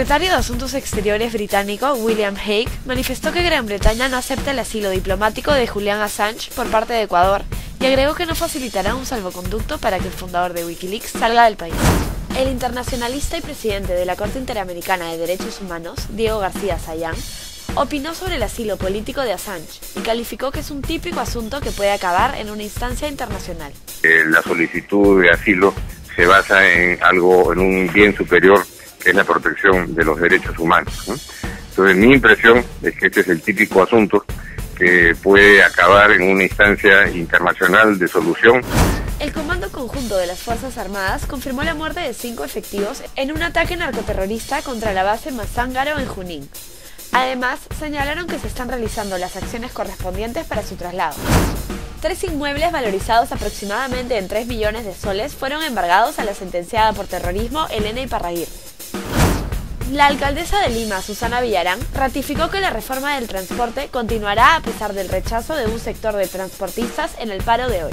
secretario de Asuntos Exteriores británico, William Hague, manifestó que Gran Bretaña no acepta el asilo diplomático de Julian Assange por parte de Ecuador y agregó que no facilitará un salvoconducto para que el fundador de Wikileaks salga del país. El internacionalista y presidente de la Corte Interamericana de Derechos Humanos, Diego García Sayán, opinó sobre el asilo político de Assange y calificó que es un típico asunto que puede acabar en una instancia internacional. Eh, la solicitud de asilo se basa en algo, en un bien superior que es la protección de los derechos humanos. Entonces mi impresión es que este es el típico asunto que puede acabar en una instancia internacional de solución. El Comando Conjunto de las Fuerzas Armadas confirmó la muerte de cinco efectivos en un ataque narcoterrorista contra la base Mazángaro en Junín. Además, señalaron que se están realizando las acciones correspondientes para su traslado. Tres inmuebles valorizados aproximadamente en 3 millones de soles fueron embargados a la sentenciada por terrorismo Elena Iparraguirre. La alcaldesa de Lima, Susana Villarán, ratificó que la reforma del transporte continuará a pesar del rechazo de un sector de transportistas en el paro de hoy.